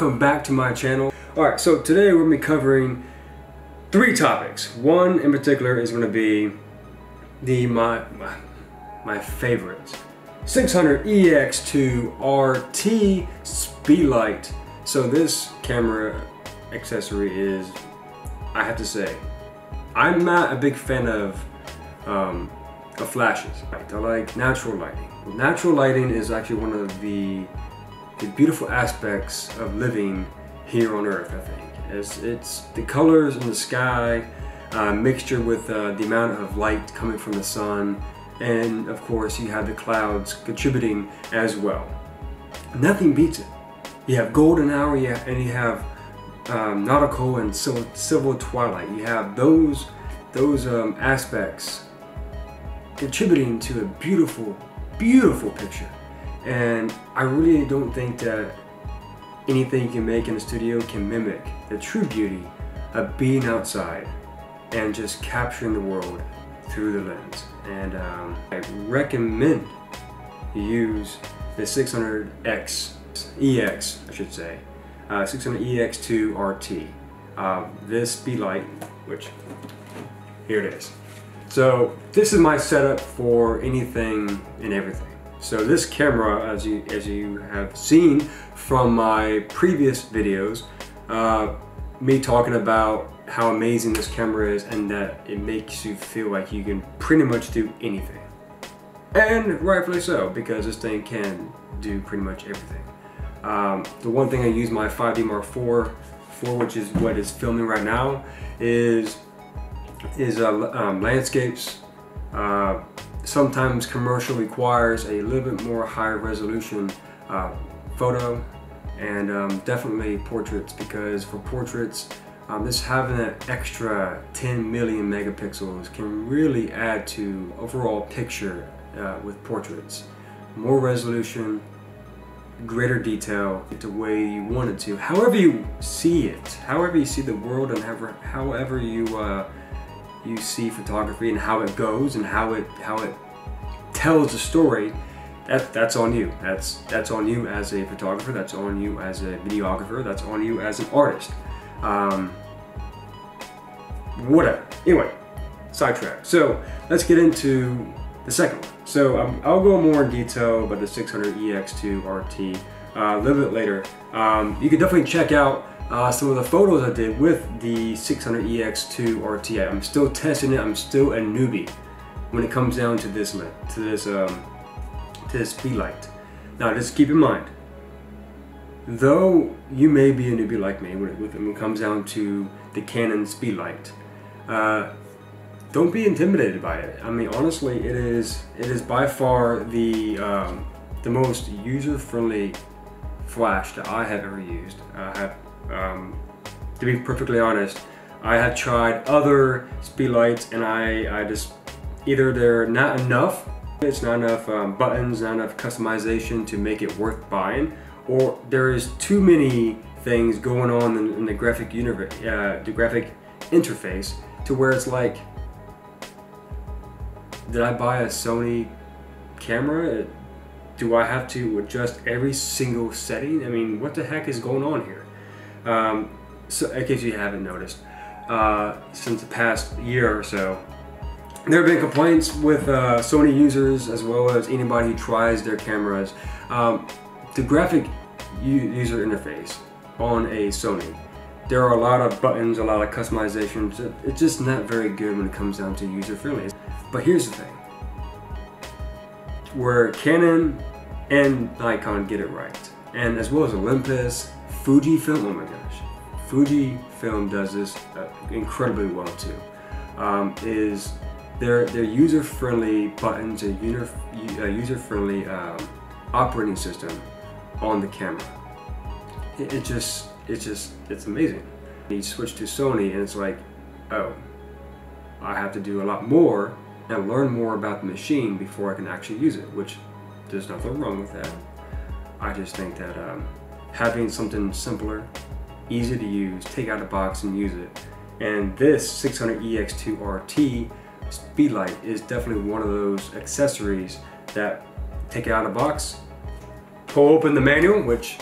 Welcome back to my channel. Alright, so today we're going to be covering three topics. One in particular is going to be the my, my, my favorite 600 EX2 RT Speedlite. So this camera accessory is, I have to say, I'm not a big fan of, um, of flashes. I like natural lighting. Natural lighting is actually one of the, the beautiful aspects of living here on Earth, I think. It's, it's the colors in the sky, uh, mixture with uh, the amount of light coming from the sun, and of course you have the clouds contributing as well. Nothing beats it. You have golden hour yeah, and you have um, nautical and civil twilight. You have those, those um, aspects contributing to a beautiful, beautiful picture. And I really don't think that anything you can make in the studio can mimic the true beauty of being outside and just capturing the world through the lens. And um, I recommend you use the 600X, EX I should say, uh, 600EX2 RT. Uh, this light, which here it is. So this is my setup for anything and everything. So this camera, as you as you have seen from my previous videos, uh, me talking about how amazing this camera is and that it makes you feel like you can pretty much do anything. And rightfully so, because this thing can do pretty much everything. Um, the one thing I use my 5D Mark IV for, which is what is filming right now, is is uh, um, landscapes. Uh, sometimes commercial requires a little bit more higher resolution uh, photo and um, definitely portraits because for portraits um, having that extra 10 million megapixels can really add to overall picture uh, with portraits. More resolution, greater detail, the way you want it to. However you see it, however you see the world and however, however you uh, you see photography and how it goes and how it how it tells a story, that, that's on you. That's that's on you as a photographer. That's on you as a videographer. That's on you as an artist. Um, whatever. Anyway, sidetrack. So let's get into the second one. So um, I'll go more in detail about the 600 EX2 RT uh, a little bit later. Um, you can definitely check out uh, some of the photos I did with the 600 EX2 RT. I'm still testing it. I'm still a newbie when it comes down to this to this um, to this speedlight. Now just keep in mind, though you may be a newbie like me when it, when it comes down to the Canon speedlite, uh, don't be intimidated by it. I mean, honestly, it is it is by far the um, the most user-friendly flash that I have ever used. I have, um, to be perfectly honest, I have tried other speedlights and I, I just either they're not enough, it's not enough um, buttons, not enough customization to make it worth buying, or there is too many things going on in, in the graphic universe, uh, the graphic interface to where it's like, did I buy a Sony camera? Do I have to adjust every single setting? I mean, what the heck is going on here? Um, so, in case you haven't noticed, uh, since the past year or so, there have been complaints with uh, Sony users as well as anybody who tries their cameras. Um, the graphic user interface on a Sony there are a lot of buttons, a lot of customizations. It's just not very good when it comes down to user friendly. But here's the thing. Where Canon and Nikon get it right, and as well as Olympus, Fujifilm, oh my gosh, Fujifilm does this uh, incredibly well too, um, is their, their user-friendly buttons, a user-friendly um, operating system on the camera. It, it just, it's just, it's amazing. You switch to Sony and it's like, oh, I have to do a lot more and learn more about the machine before I can actually use it, which there's nothing wrong with that. I just think that um, having something simpler, easy to use, take out the box and use it. And this 600EX2 RT Speedlite is definitely one of those accessories that take it out of the box, pull open the manual, which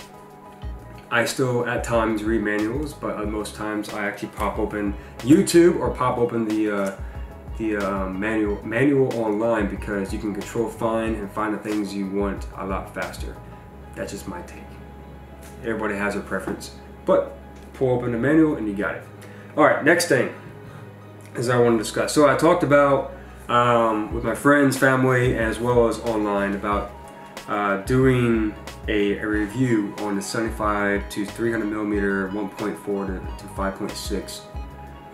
I still at times read manuals, but uh, most times I actually pop open YouTube or pop open the uh, the uh, manual manual online because you can control find and find the things you want a lot faster. That's just my take. Everybody has a preference, but pull open the manual and you got it. All right, next thing is I want to discuss. So I talked about um, with my friends, family, as well as online about uh, doing a, a, review on the 75 to 300 millimeter 1.4 to, to 5.6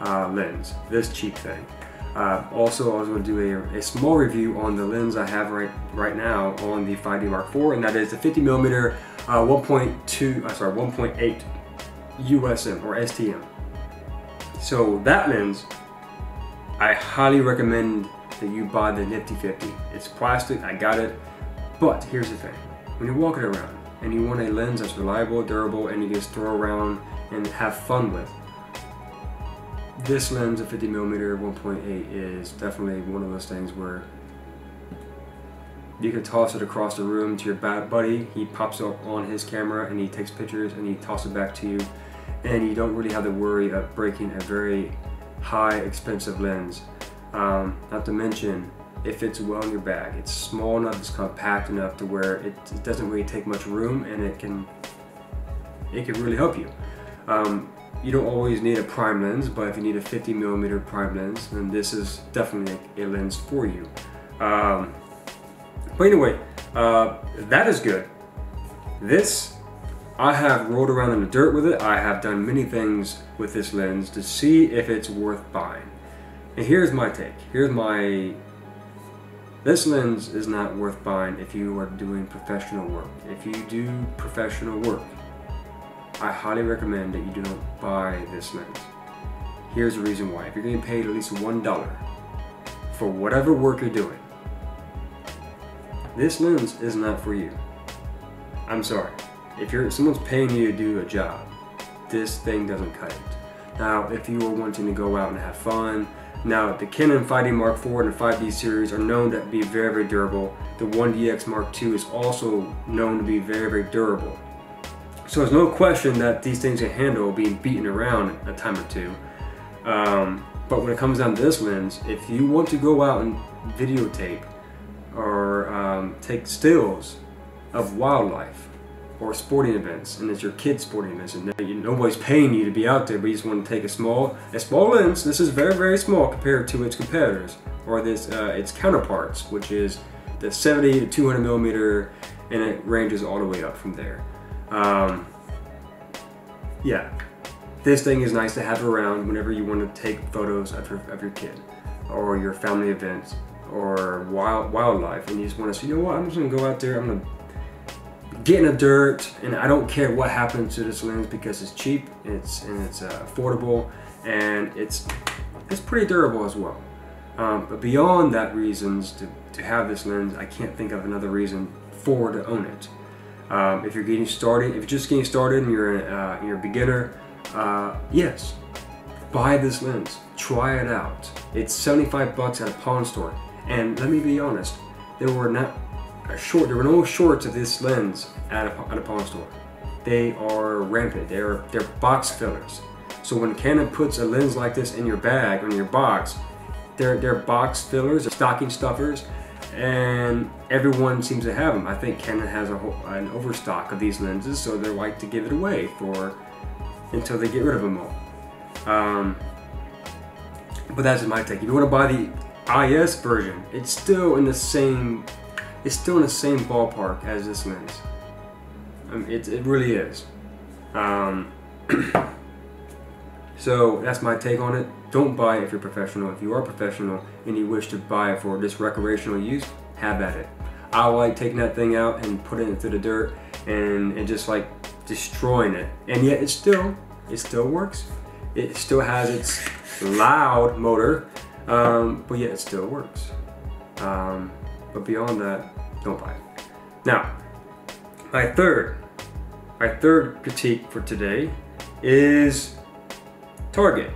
uh, lens, this cheap thing. Uh, also, I was going to do a, a, small review on the lens I have right right now on the 5D Mark IV, and that is the 50 millimeter uh, 1.2, uh, sorry, 1.8 USM or STM. So that lens, I highly recommend that you buy the Nifty 50. It's plastic, I got it, but here's the thing. When you're walking around and you want a lens that's reliable, durable, and you can just throw around and have fun with, this lens, a 50 millimeter 1.8, is definitely one of those things where you can toss it across the room to your bad buddy. He pops up on his camera and he takes pictures and he tosses it back to you. And you don't really have to worry of breaking a very high expensive lens. Um, not to mention, it fits well in your bag. It's small enough, it's compact enough to where it, it doesn't really take much room and it can it can really help you. Um, you don't always need a prime lens, but if you need a 50 millimeter prime lens, then this is definitely a lens for you. Um, but anyway, uh, that is good. This, I have rolled around in the dirt with it. I have done many things with this lens to see if it's worth buying. And here's my take. Here's my, this lens is not worth buying if you are doing professional work. If you do professional work, I highly recommend that you do not buy this lens. Here's the reason why. If you're getting paid at least $1 for whatever work you're doing, this lens is not for you. I'm sorry. If you're someone's paying you to do a job, this thing doesn't cut it. Now, if you are wanting to go out and have fun, now the Canon 5D Mark IV and the 5D series are known to be very, very durable. The 1DX Mark II is also known to be very, very durable. So there's no question that these things can handle being beaten around a time or two. Um, but when it comes down to this lens, if you want to go out and videotape or um, take stills of wildlife or sporting events, and it's your kid's sporting events, and nobody's paying you to be out there, but you just want to take a small, a small lens. This is very, very small compared to its competitors or this uh, its counterparts, which is the 70 to 200 millimeter, and it ranges all the way up from there. Um, yeah, this thing is nice to have around whenever you want to take photos of your, of your kid or your family events or wild wildlife and you just want to say, you know what, I'm just going to go out there, I'm going to get in the dirt and I don't care what happens to this lens because it's cheap it's, and it's uh, affordable and it's, it's pretty durable as well. Um, but beyond that reasons to, to have this lens, I can't think of another reason for to own it. Um, if you're getting started, if you're just getting started and you're, uh, you're a beginner, uh, yes, buy this lens. Try it out. It's 75 bucks at a pawn store. And let me be honest, there were not short. There were no shorts of this lens at a, at a pawn store. They are rampant. They're they're box fillers. So when Canon puts a lens like this in your bag in your box, they're they're box fillers, stocking stuffers, and everyone seems to have them. I think Canon has a whole, an overstock of these lenses, so they're like to give it away for until they get rid of them all. Um, but that's my take. If you want to buy the IS version, it's still in the same, it's still in the same ballpark as this lens. I mean, it, it really is. Um, so that's my take on it. Don't buy it if you're professional. If you are professional and you wish to buy it for this recreational use, have at it. I like taking that thing out and putting it into the dirt and, and just like destroying it. And yet it still, it still works. It still has its loud motor, um, but yet it still works. Um, but beyond that, don't buy it. Now, my third, my third critique for today is Target.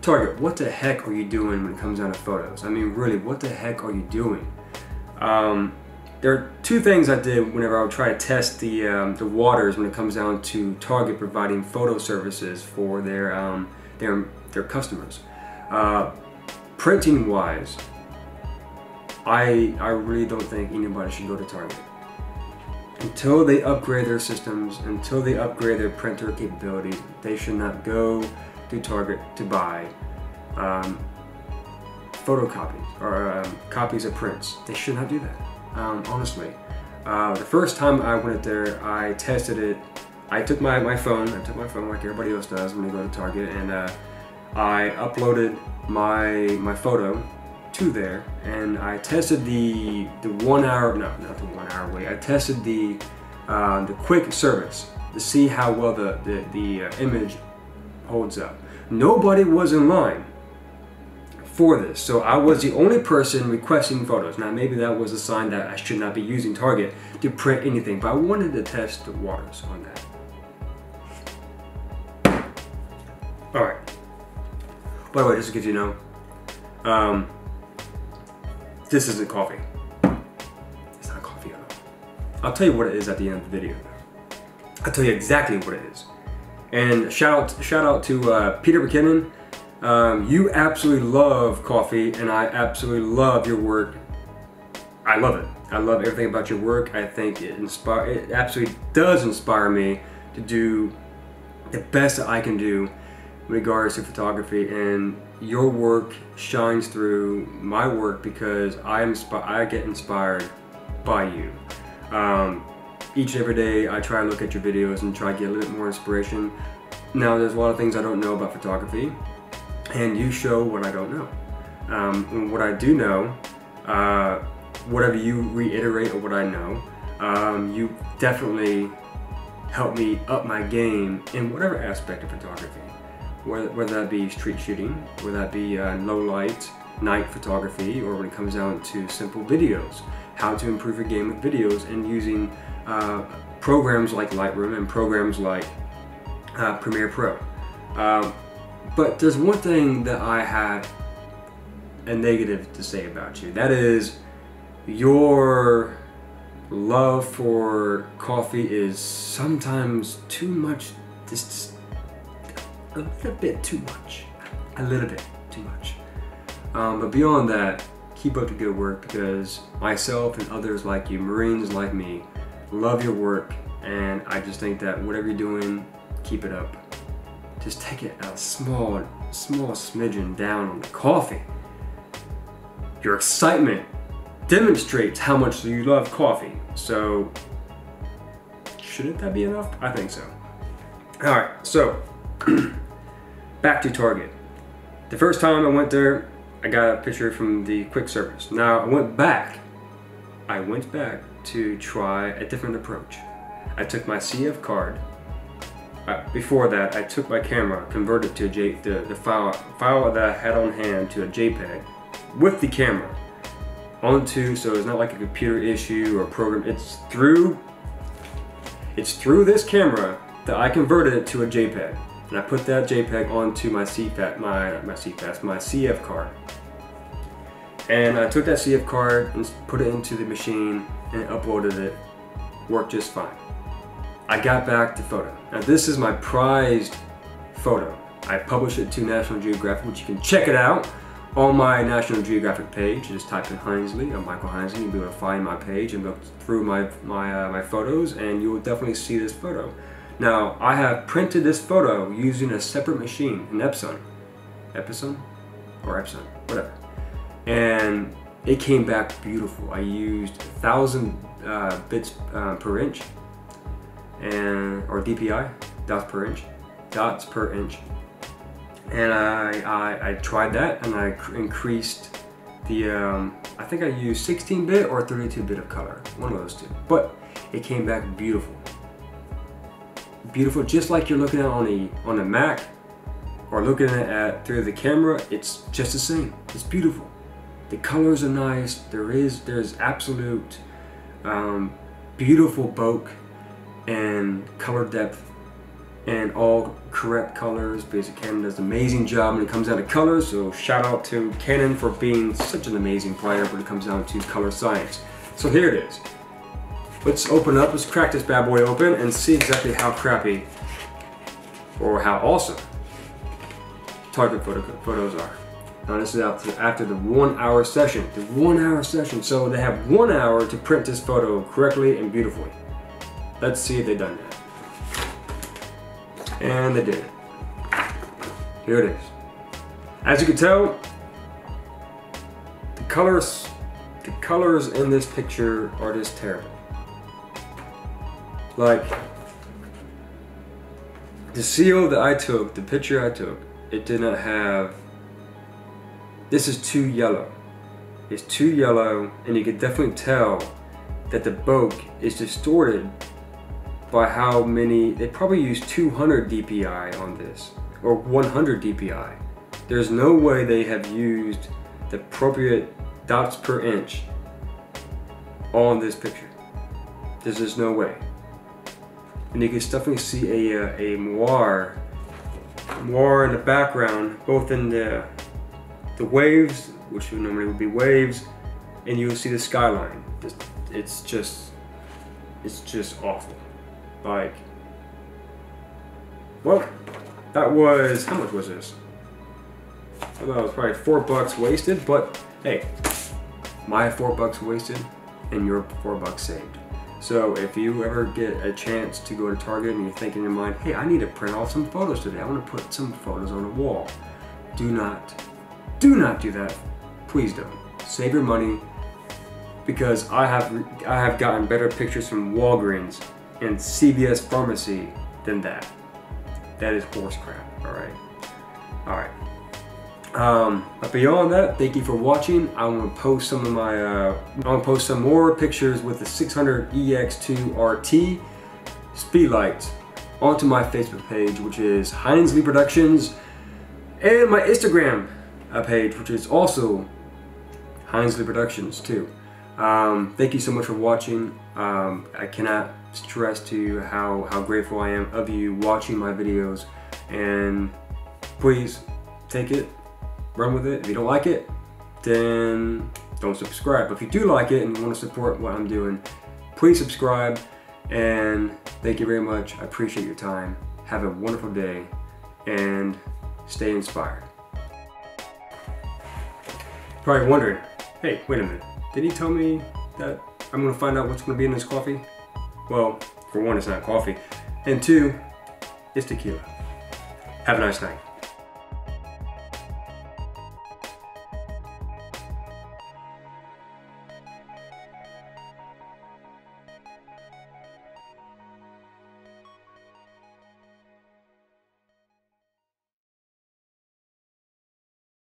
Target, what the heck are you doing when it comes down to photos? I mean, really, what the heck are you doing? Um, there are two things I did whenever I would try to test the um, the waters when it comes down to Target providing photo services for their um, their their customers. Uh, printing wise, I I really don't think anybody should go to Target until they upgrade their systems, until they upgrade their printer capabilities. They should not go to Target to buy um, photocopies or um, copies of prints. They should not do that um, honestly. Uh, the first time I went there, I tested it. I took my, my phone, I took my phone like everybody else does when they go to Target, and uh, I uploaded my my photo to there, and I tested the the one hour, no, not the one hour wait. I tested the uh, the quick service to see how well the the, the uh, image holds up. Nobody was in line for this. So I was the only person requesting photos. Now maybe that was a sign that I should not be using Target to print anything, but I wanted to test the waters on that. All right. By the way, just to get you know, um, this isn't coffee. It's not coffee at all. I'll tell you what it is at the end of the video. I'll tell you exactly what it is. And shout out, shout out to uh, Peter McKinnon um, you absolutely love coffee, and I absolutely love your work. I love it. I love everything about your work. I think it inspire. It absolutely does inspire me to do the best that I can do in regards to photography. And your work shines through my work because I am I get inspired by you. Um, each and every day, I try to look at your videos and try to get a little bit more inspiration. Now, there's a lot of things I don't know about photography and you show what I don't know. Um, what I do know, uh, whatever you reiterate or what I know, um, you definitely help me up my game in whatever aspect of photography. Whether, whether that be street shooting, whether that be uh, low light, night photography, or when it comes down to simple videos. How to improve your game with videos and using uh, programs like Lightroom and programs like uh, Premiere Pro. Um, but there's one thing that I have a negative to say about you. That is your love for coffee is sometimes too much, just a little bit too much. A little bit too much. Um, but beyond that, keep up the good work because myself and others like you, Marines like me, love your work and I just think that whatever you're doing, keep it up just take it a small, small smidgen down on the coffee. Your excitement demonstrates how much you love coffee. So, shouldn't that be enough? I think so. All right, so back to Target. The first time I went there, I got a picture from the quick service. Now I went back. I went back to try a different approach. I took my CF card uh, before that, I took my camera, converted to the, the file, file that I had on hand to a JPEG with the camera onto, so it's not like a computer issue or program, it's through, it's through this camera that I converted it to a JPEG. And I put that JPEG onto my CFAT, my, my my CF card. And I took that CF card and put it into the machine and uploaded it. Worked just fine. I got back the photo. Now this is my prized photo. I published it to National Geographic, which you can check it out on my National Geographic page. Just type in Hinesley, or Michael Hinesley, you'll be able to find my page and go through my, my, uh, my photos and you will definitely see this photo. Now, I have printed this photo using a separate machine, an Epson. Epson? Or Epson, whatever. And it came back beautiful. I used 1,000 uh, bits uh, per inch and or DPI, dots per inch, dots per inch. And I, I, I tried that and I increased the, um, I think I used 16-bit or 32-bit of color, one of those two. But it came back beautiful. Beautiful, just like you're looking at on a, on a Mac or looking at through the camera, it's just the same. It's beautiful. The colors are nice. There is, there's absolute um, beautiful bokeh and color depth and all correct colors Basic Canon does an amazing job when it comes down to colors so shout out to Canon for being such an amazing player when it comes down to color science. So here it is. Let's open up, let's crack this bad boy open and see exactly how crappy or how awesome target photo, photos are. Now this is after, the one hour session, the one hour session. So they have one hour to print this photo correctly and beautifully. Let's see if they've done that. And they did. Here it is. As you can tell, the colors, the colors in this picture are just terrible. Like, the seal that I took, the picture I took, it did not have, this is too yellow. It's too yellow and you can definitely tell that the bokeh is distorted by how many, they probably used 200 DPI on this or 100 DPI. There's no way they have used the appropriate dots per inch on this picture. There's just no way. And you can definitely see a, uh, a moire, moire in the background, both in the, the waves, which normally would be waves, and you'll see the skyline. It's just, it's just awful. Like, well, that was, how much was this? I thought it was probably four bucks wasted, but hey, my four bucks wasted and your four bucks saved. So if you ever get a chance to go to Target and you're thinking in your mind, hey, I need to print off some photos today. I want to put some photos on a wall. Do not, do not do that. Please don't. Save your money because I have, I have gotten better pictures from Walgreens and CVS Pharmacy than that. That is horse crap, all right? All right. Um, but beyond that, thank you for watching. I'm gonna post some of my, uh, I'm gonna post some more pictures with the 600 EX2 RT speedlites onto my Facebook page, which is Hinesley Productions, and my Instagram uh, page, which is also Hinesley Productions too. Um, thank you so much for watching. Um, I cannot stress to you how, how grateful I am of you watching my videos and please take it run with it. If you don't like it, then don't subscribe. But if you do like it and you want to support what I'm doing, please subscribe. And thank you very much. I appreciate your time. Have a wonderful day and stay inspired. Probably wondering, hey, wait a minute. Did he tell me that I'm gonna find out what's gonna be in this coffee? Well, for one, it's not coffee. And two, it's tequila. Have a nice night.